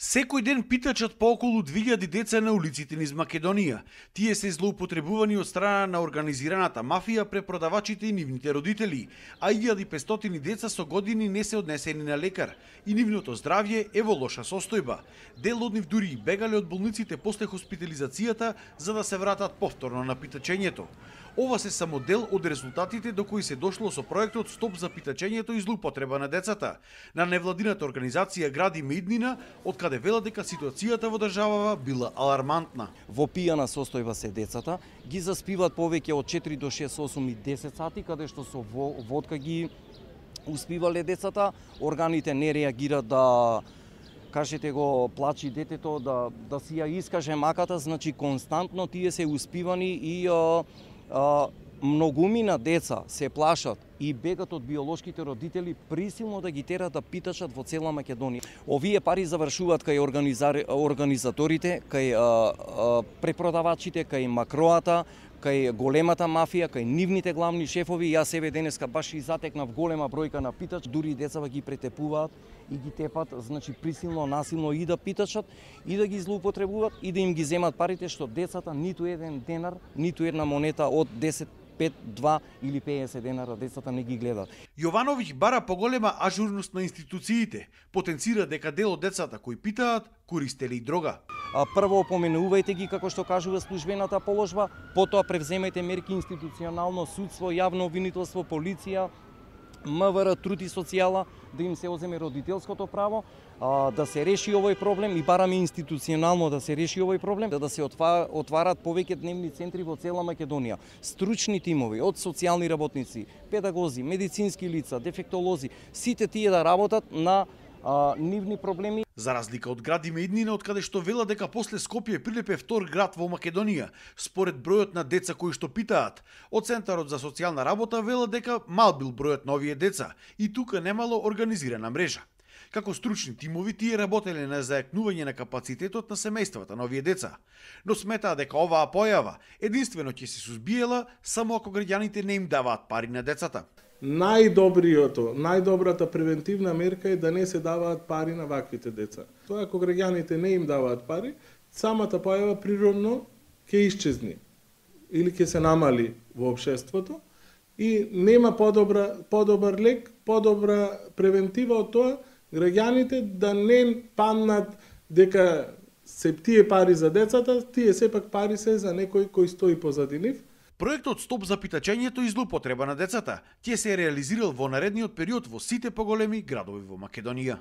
Секој ден питачат по околу 2000 деца на улиците низ Македонија. Тие се злоупотребувани од страна на организираната мафија, препродавачите и нивните родители, а 1500 деца со години не се однесени на лекар и нивното здравје е во лоша состојба. Дел од нив дури бегале од болниците после хоспитализацијата за да се вратат повторно на питачењето. Ова се само дел од резултатите до кои се дошло со проектот Стоп за питачењето и злоупотреба на децата. На невладината организација Гради миднина, од каде велат дека ситуацијата во државава била алармантна. Во пијана состојба се децата, ги заспиват повеќе од 4 до 6, 8 и 10 сати, каде што со водка ги успивале децата, органите не реагираат да кажете го плачи детето да да си ја искаже маката, значи константно тие се успивани и а, многумина деца се плашат и бегат од биолошките родители присилно да ги терат да питачат во цела Македонија. Овие пари завршуваат кај организаторите, кај а, а, препродавачите, кај макроата, кај големата мафија, кај нивните главни шефови. Јас себе денеска баш и затекнав голема бројка на питач, дури децава ги претепуваат и ги тепат, значи присилно, насилно и да питачат, и да ги злоупотребуваат, и да им ги земат парите, што децата ниту еден денар, ниту една монета од 10 5, 2 или 50 денара децата не ги гледаат. Јовановиќ бара поголема ажурност на институциите, потенцира дека дел од децата кои питаат користели и дрога. А, прво опоменувајте ги како што кажува службената положба, потоа превземете мерки институционално, судство, јавно обвинителство, полиција, МВР, труд и социјала, да им се оземе родителското право, а, да се реши овој проблем и бараме институционално да се реши овој проблем, да, да се отварат повеќе дневни центри во цела Македонија. Стручни тимови од социјални работници, педагози, медицински лица, дефектолози, сите тие да работат на а, нивни проблеми. За разлика од гради Меднина, од каде што вела дека после Скопје прилепе втор град во Македонија, според бројот на деца кои што питаат. Од Центарот за социјална работа вела дека мал бил бројот на овие деца и тука немало организирана мрежа. Како стручни тимови тие работеле на зајакнување на капацитетот на семејствата на овие деца, но сметаа дека оваа појава единствено ќе се сузбиела само ако граѓаните не им даваат пари на децата најдобриото, најдобрата превентивна мерка е да не се даваат пари на ваквите деца. Тоа ако граѓаните не им даваат пари, самата појава природно ќе исчезни или ќе се намали во општеството и нема подобра подобар лек, подобра превентива од тоа граѓаните да не паднат дека се тие пари за децата, тие сепак пари се за некој кој стои позади нив Проектот Стоп за питачењето и злоупотреба на децата ќе се реализирал во наредниот период во сите поголеми градови во Македонија.